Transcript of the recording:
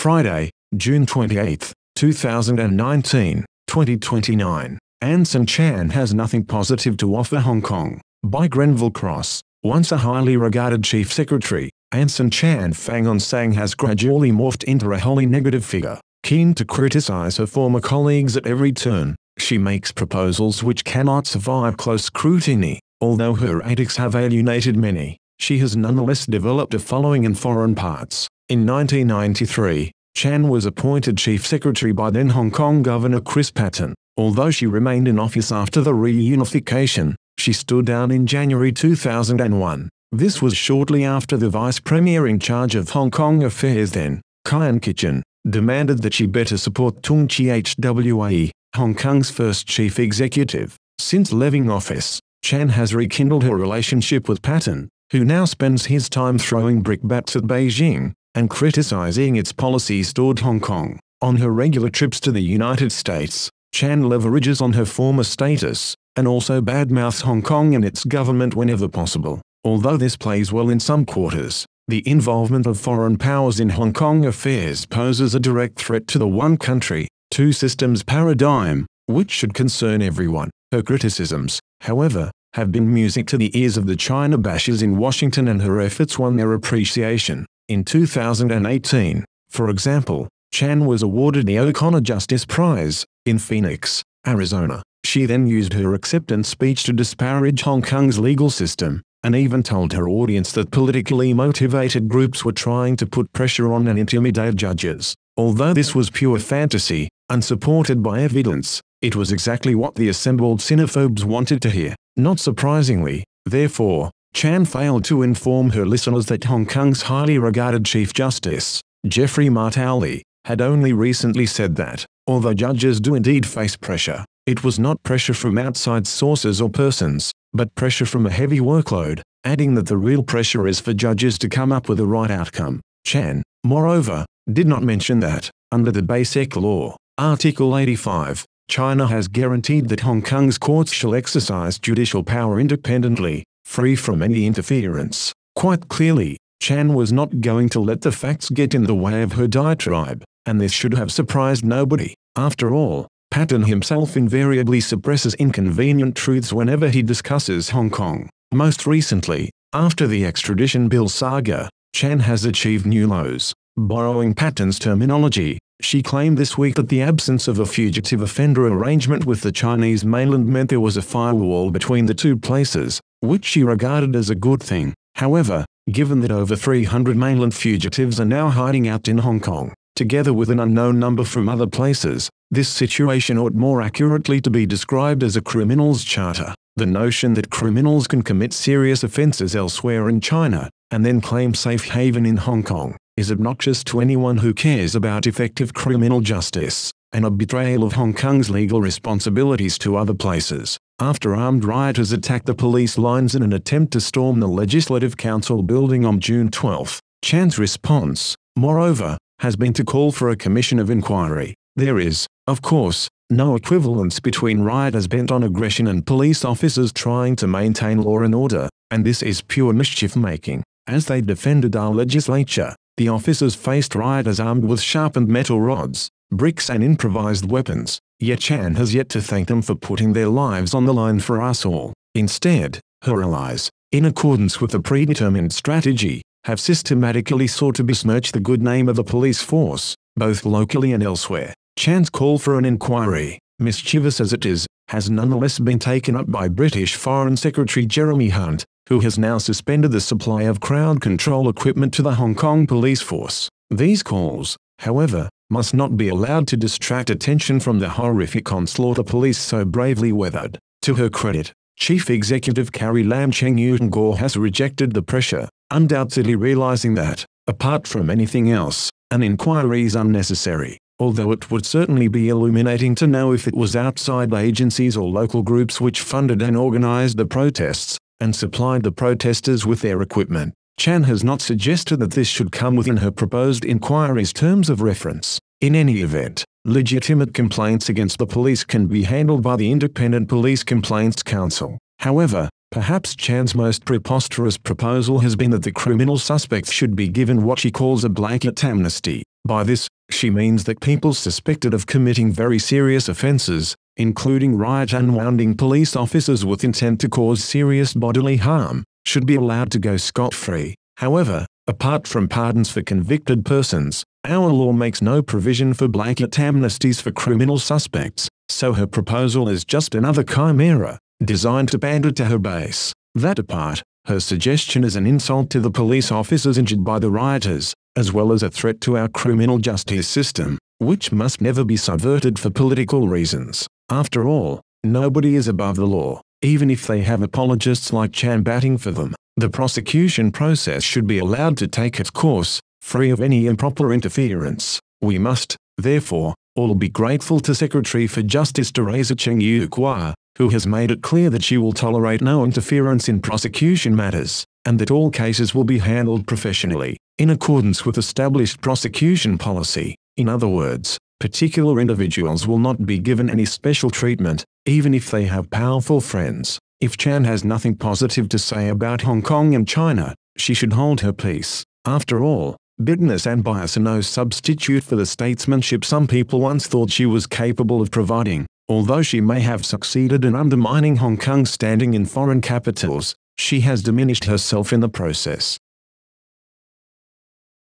Friday, June 28, 2019, 2029. Anson Chan has nothing positive to offer Hong Kong. By Grenville Cross, once a highly regarded chief secretary, Anson Chan Fang On Sang has gradually morphed into a wholly negative figure. Keen to criticize her former colleagues at every turn, she makes proposals which cannot survive close scrutiny. Although her antics have alienated many, she has nonetheless developed a following in foreign parts. In 1993, Chan was appointed chief secretary by then Hong Kong Governor Chris Patten. Although she remained in office after the reunification, she stood down in January 2001. This was shortly after the vice premier in charge of Hong Kong affairs then, Qian Qichen, demanded that she better support Tung Chee Hwa, Hong Kong's first chief executive. Since leaving office, Chan has rekindled her relationship with Patten, who now spends his time throwing brickbats at Beijing and criticizing its policies toward Hong Kong. On her regular trips to the United States, Chan leverages on her former status, and also badmouths Hong Kong and its government whenever possible. Although this plays well in some quarters, the involvement of foreign powers in Hong Kong affairs poses a direct threat to the one country, two systems paradigm, which should concern everyone. Her criticisms, however, have been music to the ears of the China bashers in Washington and her efforts won their appreciation. In 2018, for example, Chan was awarded the O'Connor Justice Prize in Phoenix, Arizona. She then used her acceptance speech to disparage Hong Kong's legal system, and even told her audience that politically motivated groups were trying to put pressure on and intimidate judges. Although this was pure fantasy, unsupported by evidence, it was exactly what the assembled xenophobes wanted to hear. Not surprisingly, therefore, Chan failed to inform her listeners that Hong Kong's highly regarded Chief Justice, Geoffrey Ma Tao-li, had only recently said that, although judges do indeed face pressure, it was not pressure from outside sources or persons, but pressure from a heavy workload, adding that the real pressure is for judges to come up with the right outcome. Chan, moreover, did not mention that, under the Basic Law, Article 85, China has guaranteed that Hong Kong's courts shall exercise judicial power independently, free from any interference. Quite clearly, Chan was not going to let the facts get in the way of her diatribe, and this should have surprised nobody. After all, Patten himself invariably suppresses inconvenient truths whenever he discusses Hong Kong. Most recently, after the extradition bill saga, Chan has achieved new lows. Borrowing Patten's terminology, she claimed this week that the absence of a fugitive offender arrangement with the Chinese mainland meant there was a firewall between the two places, which she regarded as a good thing. However, given that over 300 mainland fugitives are now hiding out in Hong Kong, together with an unknown number from other places, this situation ought more accurately to be described as a criminal's charter. The notion that criminals can commit serious offences elsewhere in China, and then claim safe haven in Hong Kong, is obnoxious to anyone who cares about effective criminal justice, and a betrayal of Hong Kong's legal responsibilities to other places. After armed rioters attacked the police lines in an attempt to storm the Legislative Council building on June 12, Chan's response, moreover, has been to call for a commission of inquiry. There is, of course, no equivalence between rioters bent on aggression and police officers trying to maintain law and order, and this is pure mischief making. As they defended our legislature, the officers faced rioters armed with sharpened metal rods, bricks and improvised weapons, yet Chan has yet to thank them for putting their lives on the line for us all. Instead, her allies, in accordance with a predetermined strategy, have systematically sought to besmirch the good name of the police force, both locally and elsewhere. Chan's call for an inquiry, mischievous as it is, has nonetheless been taken up by British Foreign Secretary Jeremy Hunt, who has now suspended the supply of crowd control equipment to the Hong Kong police force. These calls, however, must not be allowed to distract attention from the horrific onslaught the police so bravely weathered. To her credit, Chief Executive Carrie Lam Cheng Yuen has rejected the pressure, undoubtedly realizing that, apart from anything else, an inquiry is unnecessary although it would certainly be illuminating to know if it was outside agencies or local groups which funded and organized the protests, and supplied the protesters with their equipment. Chan has not suggested that this should come within her proposed inquiry's terms of reference. In any event, legitimate complaints against the police can be handled by the Independent Police Complaints Council. However, perhaps Chan's most preposterous proposal has been that the criminal suspects should be given what she calls a blanket amnesty. By this, she means that people suspected of committing very serious offences, including riot unwounding police officers with intent to cause serious bodily harm, should be allowed to go scot-free. However, apart from pardons for convicted persons, our law makes no provision for blanket amnesties for criminal suspects, so her proposal is just another chimera, designed to pander to her base. That apart, her suggestion is an insult to the police officers injured by the rioters, as well as a threat to our criminal justice system, which must never be subverted for political reasons. After all, nobody is above the law, even if they have apologists like Chan batting for them. The prosecution process should be allowed to take its course, free of any improper interference. We must, therefore, all be grateful to Secretary for Justice Teresa Cheng Yeuk-wah, who has made it clear that she will tolerate no interference in prosecution matters, and that all cases will be handled professionally, in accordance with established prosecution policy. In other words, particular individuals will not be given any special treatment, even if they have powerful friends. If Chan has nothing positive to say about Hong Kong and China, she should hold her peace. After all, bitterness and bias are no substitute for the statesmanship some people once thought she was capable of providing. Although she may have succeeded in undermining Hong Kong's standing in foreign capitals, she has diminished herself in the process.